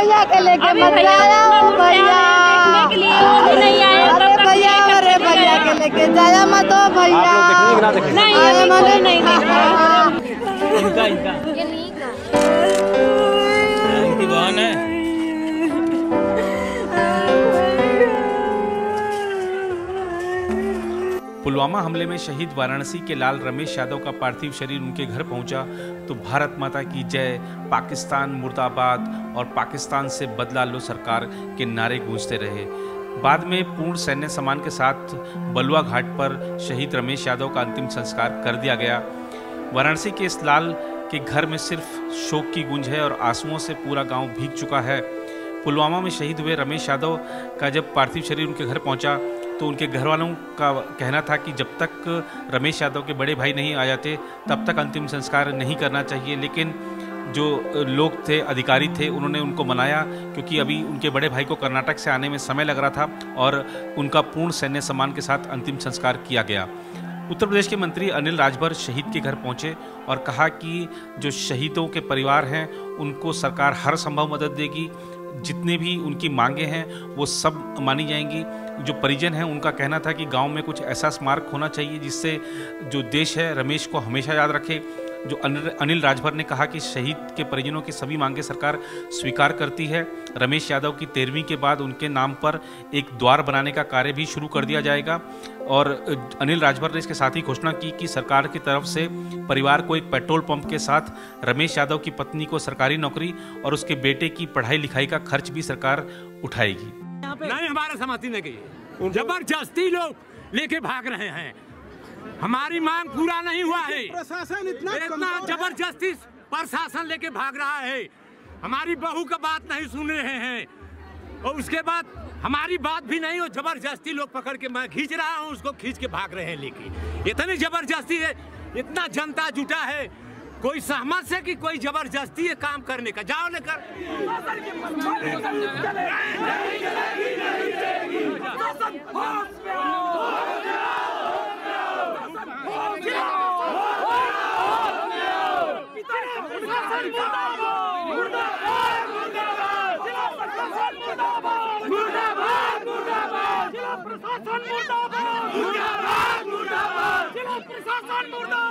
भैया के लेके मत जाया भैया। के लिए वो भी नहीं आए अरे भैया अरे भैया के लेके जाया मत हो भैया। नहीं अरे नहीं देख इनका है। पुलवामा हमले में शहीद वाराणसी के लाल रमेश यादव का पार्थिव शरीर उनके घर पहुँचा तो भारत माता की जय, पाकिस्तान मुर्दाबाद और पाकिस्तान से बदला लो सरकार के नारे गूंजते रहे। बाद में पूर्ण सैन्य सम्मान के साथ बलुआ घाट पर शहीद रमेश यादव का अंतिम संस्कार कर दिया गया। वाराणसी के इस लाल के घर में सिर्फ़ शोक की गूंज है और आंसुओं से पूरा गाँव भीग चुका है। पुलवामा में शहीद हुए रमेश यादव का जब पार्थिव शरीर उनके घर पहुँचा तो उनके घर वालों का कहना था कि जब तक रमेश यादव के बड़े भाई नहीं आ जाते, तब तक अंतिम संस्कार नहीं करना चाहिए। लेकिन जो लोग थे, अधिकारी थे, उन्होंने उनको मनाया, क्योंकि अभी उनके बड़े भाई को कर्नाटक से आने में समय लग रहा था और उनका पूर्ण सैन्य सम्मान के साथ अंतिम संस्कार किया गया। उत्तर प्रदेश के मंत्री अनिल राजभर शहीद के घर पहुँचे और कहा कि जो शहीदों के परिवार हैं, उनको सरकार हर संभव मदद देगी। जितने भी उनकी मांगे हैं, वो सब मानी जाएँगी। जो परिजन हैं, उनका कहना था कि गाँव में कुछ ऐसा स्मारक होना चाहिए जिससे जो देश है, रमेश को हमेशा याद रखे। जो अनिल अनिल राजभर ने कहा कि शहीद के परिजनों की सभी मांगे सरकार स्वीकार करती है। रमेश यादव की तेरहवीं के बाद उनके नाम पर एक द्वार बनाने का कार्य भी शुरू कर दिया जाएगा। और अनिल राजभर ने इसके साथ ही घोषणा की कि सरकार की तरफ़ से परिवार को एक पेट्रोल पंप के साथ रमेश यादव की पत्नी को सरकारी नौकरी और उसके बेटे की पढ़ाई लिखाई का खर्च भी सरकार उठाएगी। नहीं हमारा सहमति नहीं गई ज़बरदस्ती लोग लेके भाग रहे हैं। हमारी मांग पूरा नहीं हुआ है। प्रशासन इतना इतना ज़बरदस्ती प्रशासन लेके भाग रहा है। हमारी बहू का बात नहीं सुन रहे हैं। और उसके बाद हमारी बात भी नहीं हो ज़बरदस्ती लोग पकड़ के मैं खींच रहा हूँ उसको खींच के भाग रहे हैं लेके। इतनी ज़बरदस्ती है इतना जनता जुटा है। कोई सहमत से कि कोई ज़बरदस्ती है काम करने का? जाओ लेकर। ਪ੍ਰਸ਼ਾਸਨ ਮੁਰਦਾਬਾਦ। ਮੁਰਦਾਬਾਦ ਮੁਰਦਾਬਾਦ। ਜ਼ਿਲ੍ਹਾ ਪ੍ਰਸ਼ਾਸਨ ਮੁਰਦਾਬਾਦ।